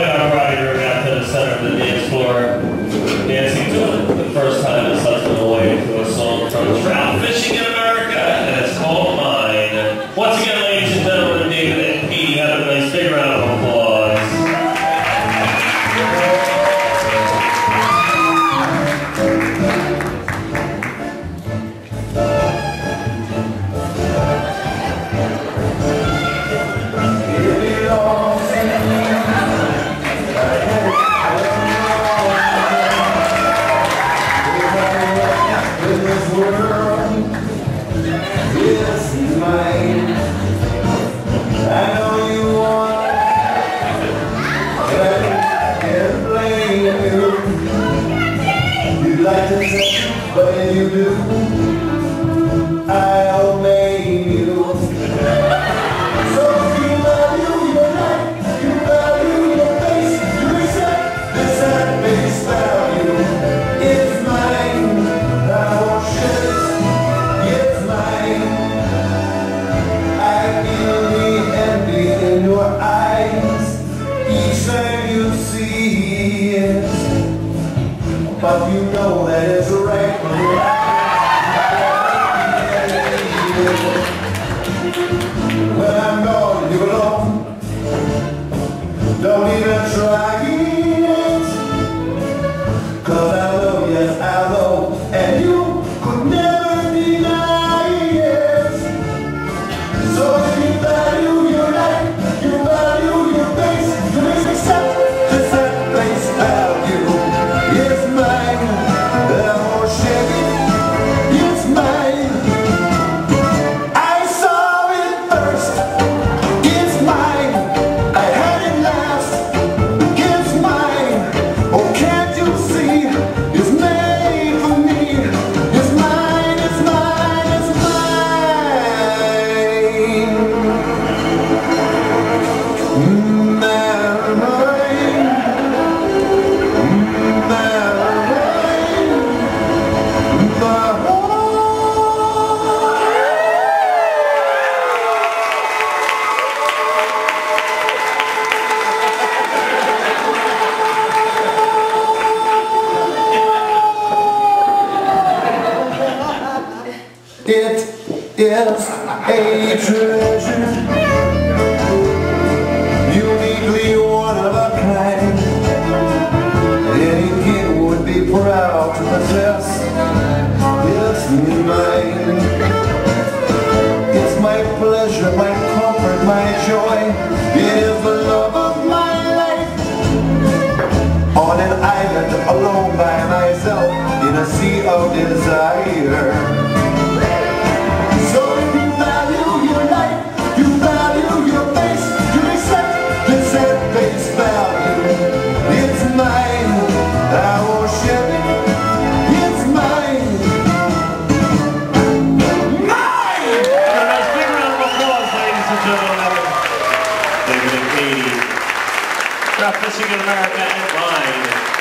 to bring out to the center of the dance floor, dancing to it the first time this husband away to a song from Trout Fishing in America, and it's called Mine. Once again, ladies and gentlemen, David and Pete, have a nice big round But if you do, But you know that it's is a treasure, uniquely one of a kind. Any kid would be proud to possess. It's mine. It's my pleasure, my comfort, my joy. It is the love of my life. On an island, alone by myself, in a sea of desire. And Katie. America and Mine.